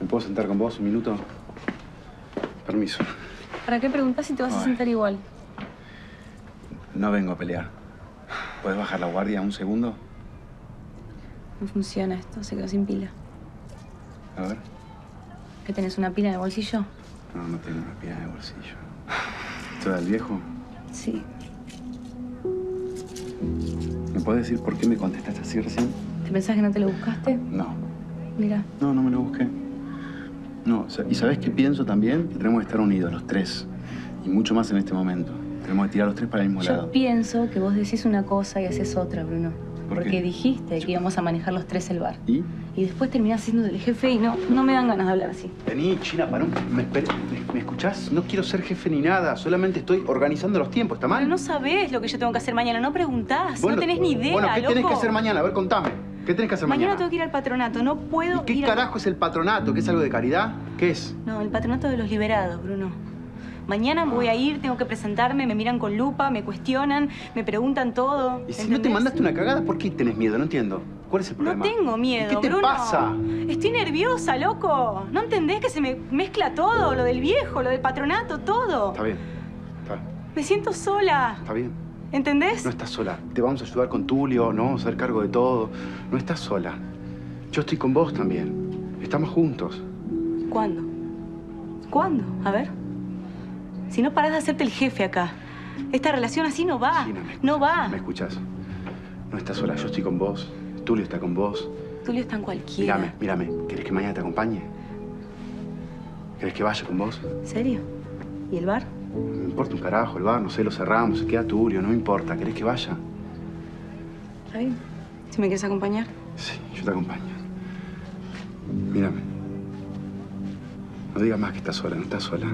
¿Me puedo sentar con vos un minuto? Permiso. ¿Para qué preguntas si te vas a sentar igual? No vengo a pelear. ¿Puedes bajar la guardia un segundo? No funciona esto, se quedó sin pila. A ver. ¿Que tenés una pila en el bolsillo? No, no tengo una pila en el bolsillo. ¿Esto del viejo? Sí. ¿Me puedes decir por qué me contestaste así recién? ¿Te pensás que no te lo buscaste? No. Mira, No, no me lo busqué. No, ¿y sabes qué pienso también? Que tenemos que estar unidos los tres. Y mucho más en este momento. Tenemos que tirar los tres para el mismo yo lado. pienso que vos decís una cosa y haces otra, Bruno. ¿Por Porque qué? dijiste que íbamos a manejar los tres el bar. ¿Y? Y después terminás siendo el jefe y no, no me dan ganas de hablar así. Vení, China, para un... ¿Me, me- me escuchás? No quiero ser jefe ni nada. Solamente estoy organizando los tiempos. ¿Está mal? Pero no sabés lo que yo tengo que hacer mañana, no preguntás, Bueno, no tenés ni idea, Bueno, ¿qué tenés que hacer mañana? A ver, contame. ¿Qué tenés que hacer Mañana mañana? tengo que ir al patronato, no puedo ¿Y qué ir a- carajo es el patronato? ¿Qué es algo de caridad? ¿Qué es? No, el patronato de los liberados, Bruno. Mañana voy a ir, tengo que presentarme, me miran con lupa, me cuestionan, me preguntan todo. Y si no te mandaste una cagada, ¿por qué tenés miedo? No entiendo. ¿Cuál es el No problema? tengo miedo, ¿Y ¿Qué te Bruno. pasa? Estoy nerviosa, loco. ¿No entendés que se me mezcla todo? Lo del viejo, lo del patronato, todo. Está bien. Está, Me siento sola. está bien. ¿Entendés? No estás sola. Te vamos a ayudar con Tulio, nos vamos a hacer cargo de todo. No estás sola. Yo estoy con vos también. Estamos juntos. ¿Cuándo? ¿Cuándo? A ver. Si no parás de hacerte el jefe acá. Esta relación así no va. No va. ¿Me escuchás? No estás sola. Yo estoy con vos. Tulio está con vos. Tulio está en cualquiera. Mírame, mírame. ¿Querés que mañana te acompañe? ¿Querés que vaya con vos? ¿En serio? ¿Y el bar? No me importa un carajo el bar, no sé, lo cerramos, se queda Tulio, no me importa. ¿Querés que vaya? Está bien. Si me quieres acompañar. Sí, yo te acompaño. Mírame. No digas más que estás sola, no estás sola.